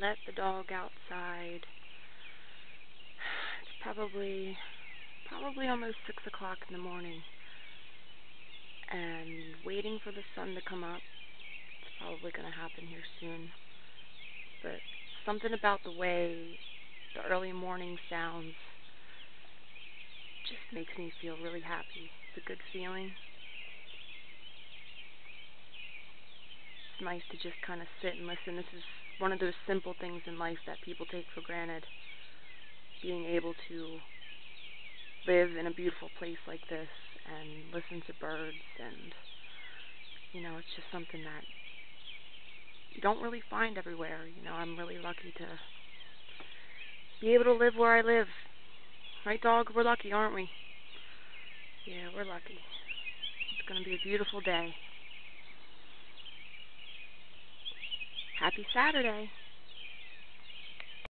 let the dog outside. It's probably probably almost six o'clock in the morning and waiting for the sun to come up. It's probably going to happen here soon. But something about the way the early morning sounds just makes me feel really happy. It's a good feeling. It's nice to just kind of sit and listen. This is one of those simple things in life that people take for granted. Being able to live in a beautiful place like this and listen to birds and you know, it's just something that you don't really find everywhere. You know, I'm really lucky to be able to live where I live. Right, dog? We're lucky, aren't we? Yeah, we're lucky. It's going to be a beautiful day. Happy Saturday.